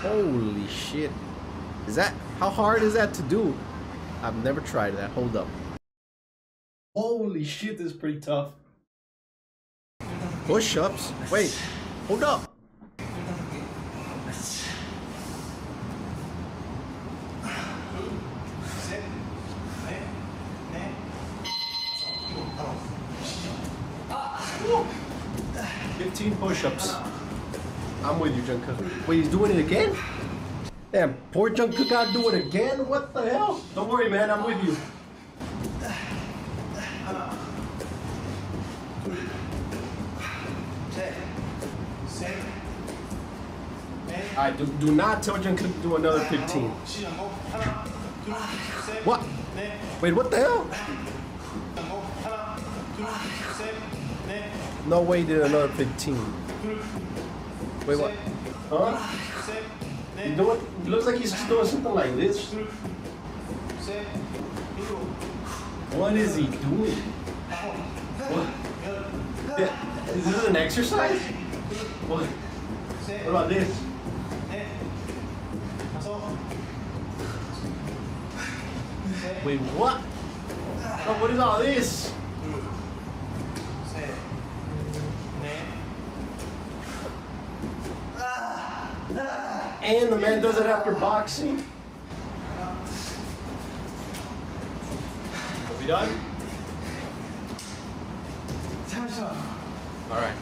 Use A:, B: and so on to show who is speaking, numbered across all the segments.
A: Holy shit. Is that, how hard is that to do? I've never tried that. Hold up. Holy shit, this is pretty tough. Push-ups? Wait, hold up. Fifteen push-ups. I'm with you, Jungkook. Wait, he's doing it again? Damn, poor Jungkook gotta do it again? What the hell? Don't worry, man, I'm with you. Alright, do, do not tell Jungkook to do another 15. What? Wait, what the hell? No way did another 15. Wait, what? Huh? He doing, it looks like he's just doing something like this. What is he doing? What? Yeah, Is this an exercise? What? What about this? Wait, what? Oh, what is all this? And the man does it after boxing. Are we done? All right.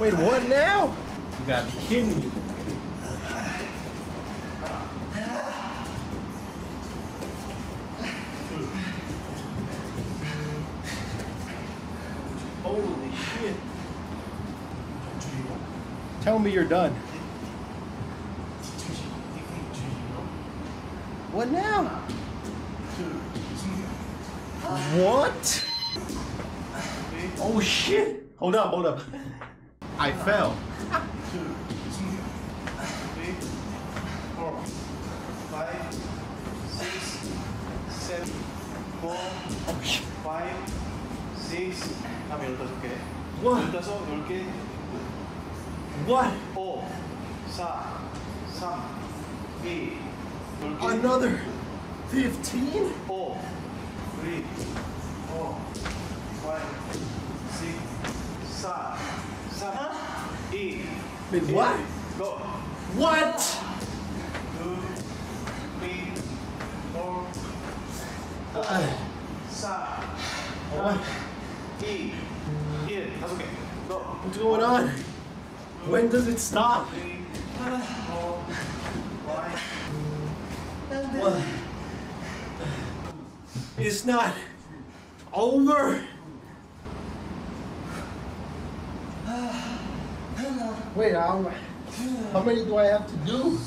A: Wait, what now? You gotta be kidding me. Holy shit. Tell me you're done. What now? What? Oh shit! Hold up, hold up. I fell.
B: Five,
A: six,
B: seven, four, five, six. Ah,
A: what?
B: What? Oh, sa, some, be.
A: Another 15?
B: Oh, three, four, five, six, sa, some, e.
A: Wait, what?
B: Go.
A: What?
B: Two, three, four, five,
A: uh.
B: sa,
A: what?
B: e. Here, that's okay. Go.
A: What's going on? When does it stop?
B: three, four, five,
A: It's not over. Wait, how, how many do I have to do?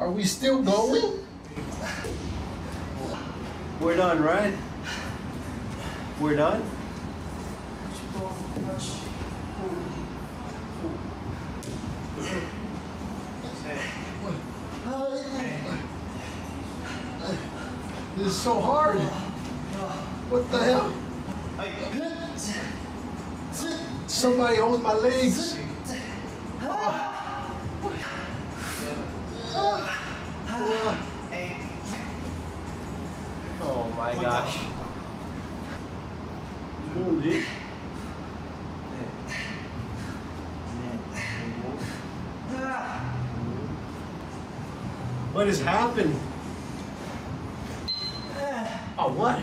A: Are we still going? We're done, right? We're done? This is so hard. What the hell? Somebody hold my legs. Oh my gosh. What has happened? Oh, what?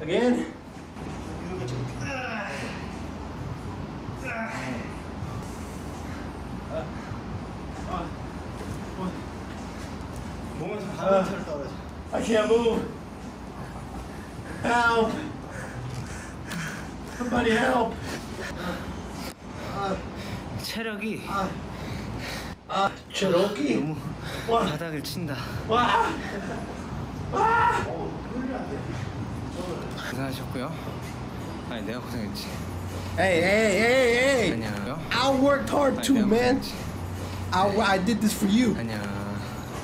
A: Again? Uh, I can't move. Ow. Somebody help!
C: 체력이
A: 아, Cherokee. What?
C: 바닥을 친다.
A: 와! 와!
C: 고생하셨고요. 아니 내가 고생했지.
A: Hey, hey, hey, hey! I worked hard too, man. I, I did this for you.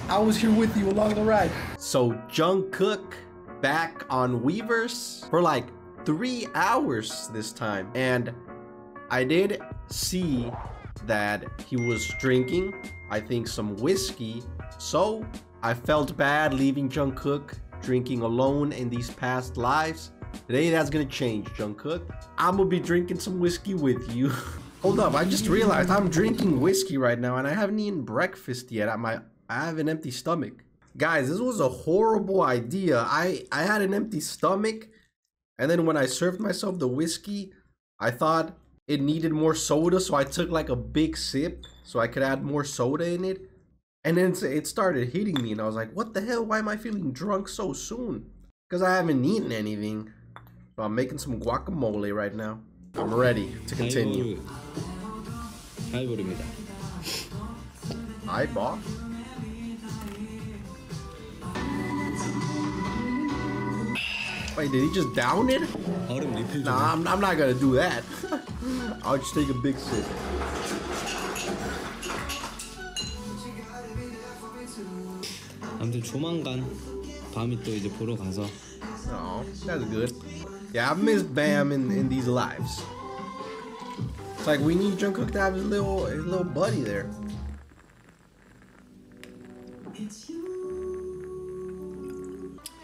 A: I was here with you along the ride. So Jungkook back on Weverse for like three hours this time. And I did see that he was drinking, I think, some whiskey. So I felt bad leaving Jungkook drinking alone in these past lives. Today that's gonna change, Jungkook. I'm gonna be drinking some whiskey with you. Hold up, I just realized I'm drinking whiskey right now and I haven't eaten breakfast yet. I my I have an empty stomach. Guys, this was a horrible idea. I I had an empty stomach and then when I served myself the whiskey, I thought it needed more soda, so I took like a big sip so I could add more soda in it. And then it started hitting me and I was like, what the hell? Why am I feeling drunk so soon? Because I haven't eaten anything. So I'm making some guacamole right now. I'm ready to continue.
C: 하이
A: Wait, did he just down it?
C: 얼음 리필 좀.
A: Nah, I'm, I'm not gonna do that. I'll just take a big sip.
C: 아무튼 조만간 밤이 또 이제 보러 가서
A: Oh, that's good. Yeah, I've missed Bam in, in these lives. It's like we need Jungkook to have his little his little buddy there.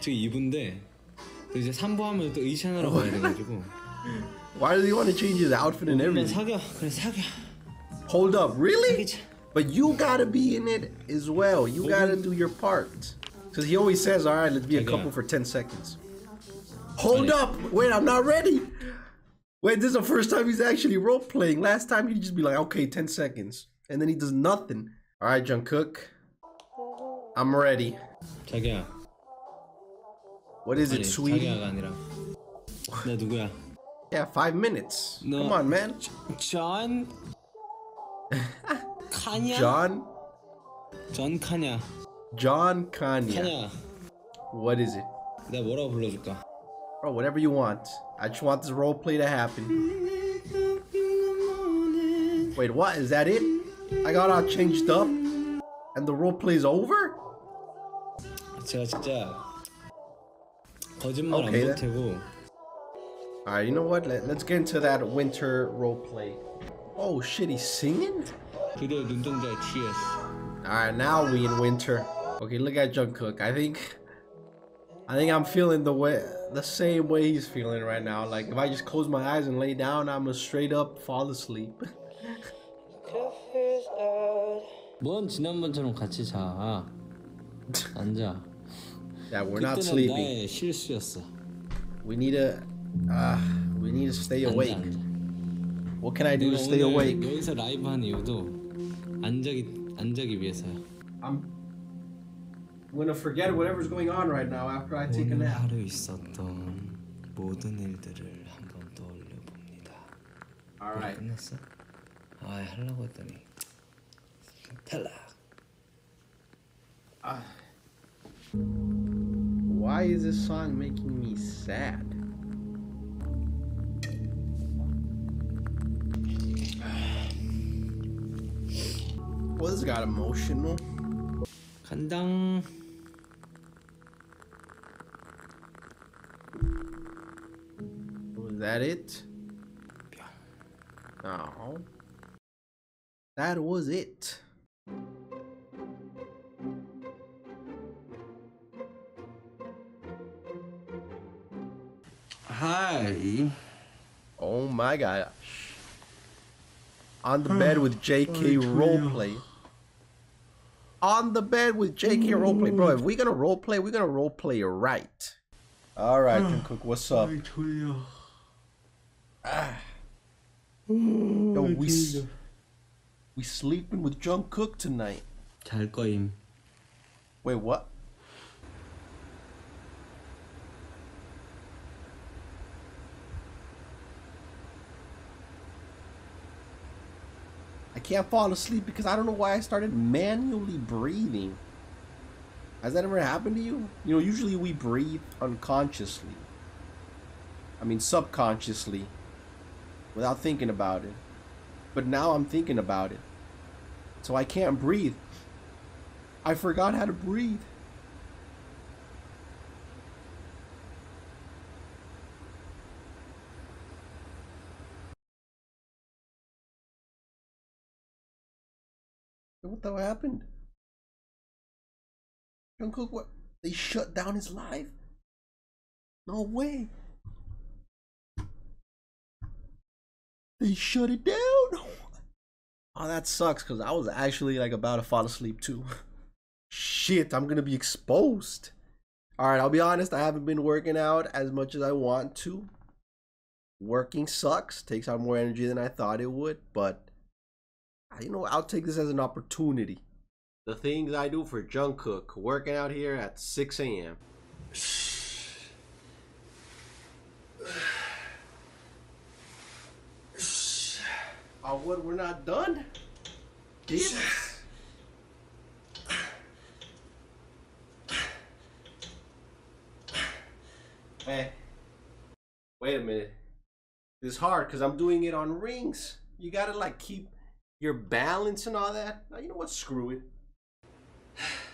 C: 지금 2부인데 또 이제 3부 하면 또 의찬하러 가야 돼가지고
A: Why does he want to change his outfit and
C: 그냥
A: everything?
C: 사겨 그래 사겨
A: Hold up, really?
C: 사귀자
A: But you gotta be in it as well. You gotta do your part. Because he always says, all right, let's be a
C: Okay.
A: couple for 10 seconds. Hold
C: Funny.
A: up! Wait, I'm not ready! Wait, this is the first time he's actually role playing. Last time he'd just be like, okay, 10 seconds. And then he does nothing. All right, Jungkook. I'm ready.
C: 자기야
A: What is
C: 아니
A: it, sweetie?
C: 자기야가 아니라 나 누구야
A: Yeah, five minutes.
C: No.
A: Come on, man.
C: 존 카냐
A: John?
C: 존 카냐
A: John Kanye.
C: 카냐
A: What is it?
C: 내가 뭐라고 불러줄까
A: Bro, whatever you want. I just want this role play to happen. Wait, what? Is that it? I got all changed up? And the role play's over?
C: 제가 진짜 거짓말
A: Okay,
C: 안
A: then.
C: 보태고
A: Alright, you know what? Let, let's get into that winter role play. Oh shit, he's singing?
C: 그대 눈동자에 취했어
A: Alright, now we in winter. Okay, look at Jungkook. I think I think I'm feeling the way the same way he's feeling right now. Like if I just close my eyes and lay down, I'm gonna straight up fall asleep.
C: 뭔 지난번처럼 같이 자 앉아
A: yeah, we're not
C: 그때는
A: sleeping.
C: 나의 실수였어
A: We need to uh we need to stay
C: 앉아
A: awake.
C: 앉아
A: What can I do
C: 내가
A: to stay
C: 오늘
A: awake?
C: 여기서 라이브 한 이유도 안 자기 안 자기 위해서야
A: I'm gonna forget whatever's going on right now after I take a
C: 오늘
A: nap.
C: 하루 있었던 모든 일들을 한번 떠올려 봅니다
A: Alright.
C: 끝났어? 아 하려고 했더니 탈락
A: Why is this song making me sad? Well, this got emotional.
C: 간당
A: Was that it? No. That was it.
C: 하이
A: Oh my gosh. On the bed with JK roleplay. On the bed with JK roleplay. Bro, if we're gonna roleplay, we're gonna roleplay right. Alright, Jungkook, what's up? Ah. Yo, we, s- we sleeping with Jungkook tonight.
C: 잘 거임
A: Wait, what? Can't fall asleep because I don't know why I started manually breathing. Has that ever happened to you? You know, usually we breathe unconsciously. I mean, subconsciously, without thinking about it. But now I'm thinking about it. So I can't breathe. I forgot how to breathe. What the happened? Jungkook, what? They shut down his live? No way. They shut it down. Oh, that sucks because I was actually like about to fall asleep too. Shit, I'm gonna be exposed. All right, I'll be honest. I haven't been working out as much as I want to. Working sucks. Takes out more energy than I thought it would, but you know, I'll take this as an opportunity. The things I do for Jungkook, working out here at 6 a.m. Oh, what? We're not done? Dips? Hey, wait a minute. This is hard because I'm doing it on rings. You gotta like keep your balance and all that. Now, you know what? Screw it.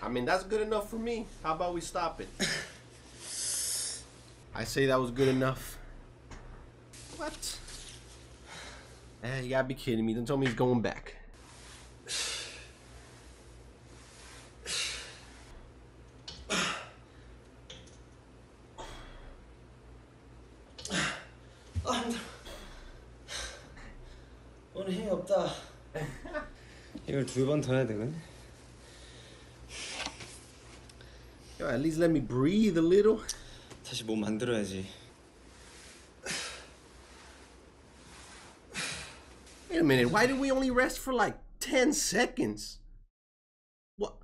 A: I mean, that's good enough for me. How about we stop it? I say that was good enough. What? Eh, you gotta be kidding me. Don't tell me he's going back.
C: 두 번 더 해야 되거든.
A: Yo, at least let me breathe a little.
C: 다시 몸 만들어야지.
A: Wait a minute. Why did we only rest for like 10 seconds? What?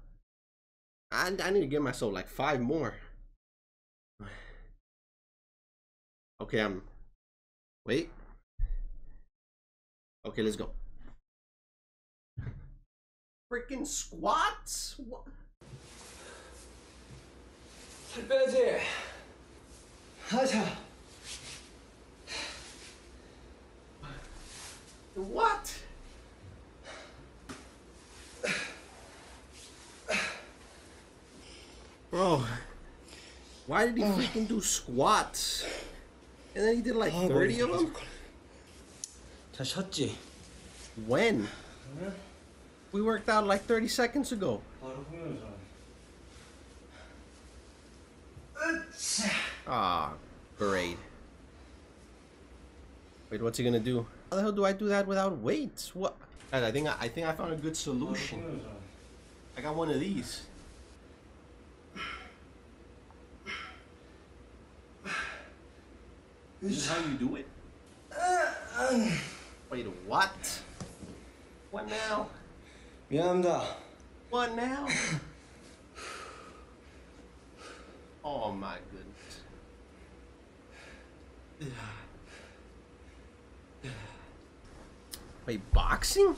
A: I, I need to give myself like five more. Okay, I'm. Wait. Okay, let's go. Freaking squats? What?
C: 살 빼야지. 하자.
A: What? Bro, why did he freaking do squats? And then he did like 30 of them?
C: 자 쉬었지.
A: When? We worked out like 30 seconds ago. Ah, parade. Wait, what's he gonna do? How the hell do I do that without weights? What? I think I, I think I found a good solution. I got one of these. This is how you do it. Wait, what? What now?
C: 미안합니다.
A: What now? Oh my goodness. Wait, boxing?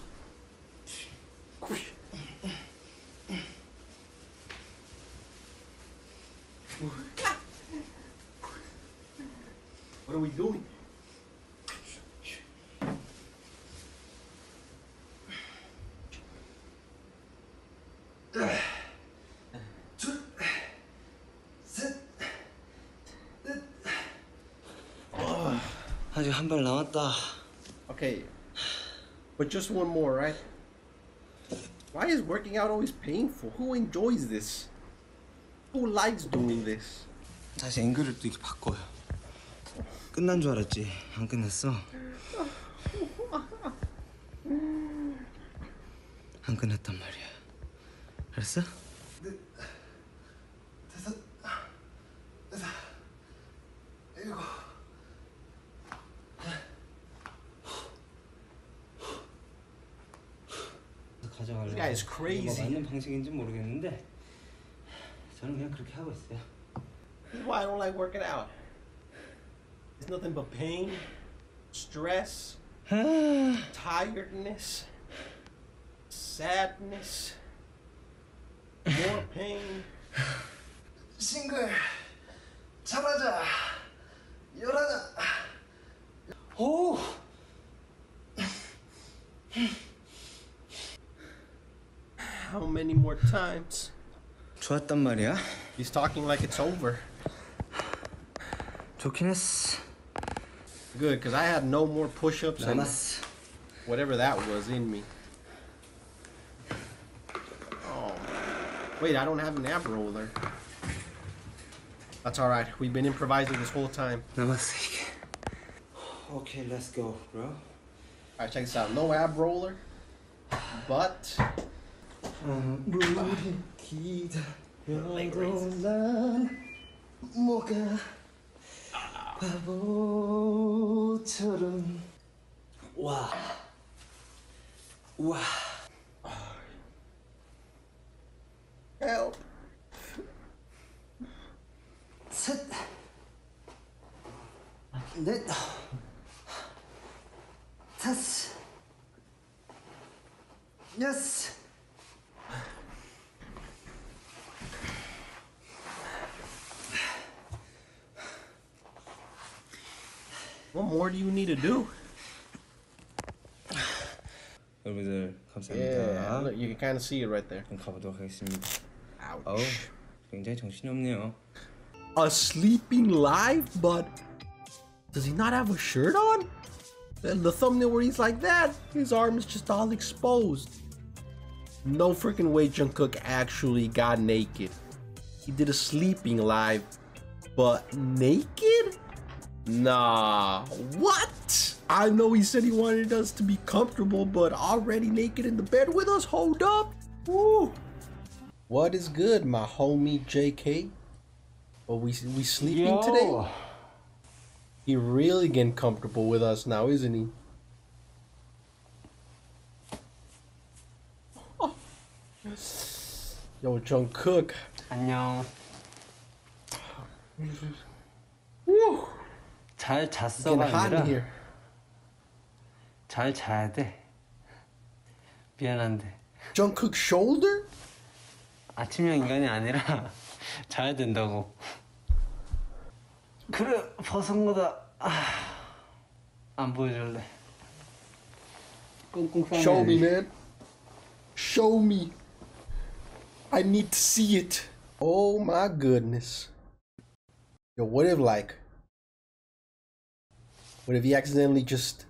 A: What are we doing?
C: 아직 한 발 남았다.
A: Okay, but just one more, right? Why is working out always painful? Who enjoys this? Who likes doing this?
C: 다시 앵글을 또 이렇게 바꿔요. 끝난 줄 알았지. 안 끝났어. 안 끝났단 말이야. 알았어? 가져가려고.
A: This guy is crazy.
C: 이거 맞는 방식인지 모르겠는데 저는 그냥 그렇게 하고 있어요.
A: This is why I don't like working out. It's nothing but pain, stress, tiredness, sadness, more pain. more times?
C: 좋았단 말이야.
A: He's talking like it's over.
C: 좋긴 했어.
A: Good, because I had no more push ups and
C: 남았어.
A: whatever that was in me. Wait, I don't have an ab roller. That's alright. We've been improvising this whole time.
C: 남았어 이게. Okay, let's go, bro.
A: Alright, check this out. No ab roller, but
C: 우리 기다려도 난 뭐가 바보처럼 와. 와.
A: help.
C: 셋. 넷. 다섯. 여섯.
A: more do you need to do?
C: 여러분들
A: Yeah,
C: 감사합니다.
A: look, you can kind of see it right there.
C: 그럼 가보도록 하겠습니다.
A: Ouch.
C: 어우, 굉장히 정신이 없네요.
A: A sleeping live, but does he not have a shirt on? And the thumbnail where he's like that, his arm is just all exposed. No freaking way Jungkook actually got naked. He did a sleeping live, but naked? Nah, what? I know he said he wanted us to be comfortable, but already naked in the bed with us? Hold up. Woo. What is good, my homie JK? Oh, we we sleeping today? He really getting comfortable with us now, isn't he? Yo, Jungkook.
D: 안녕.
A: Woo.
D: 잘 잤어가 아니라
A: in here.
D: 잘 자야 돼. 미안한데
A: Jungkook's shoulder?
D: 아침형 인간이 아니라 자야 된다고. 그래 벗은 거다. 아, 안 보여줄래. 꽁꽁 싸매야
A: Show me,
D: 돼.
A: man. Show me. I need to see it. Oh my goodness. Yo, what if like what if he accidentally just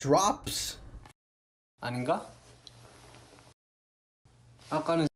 A: drops?
D: 아닌가? 아까는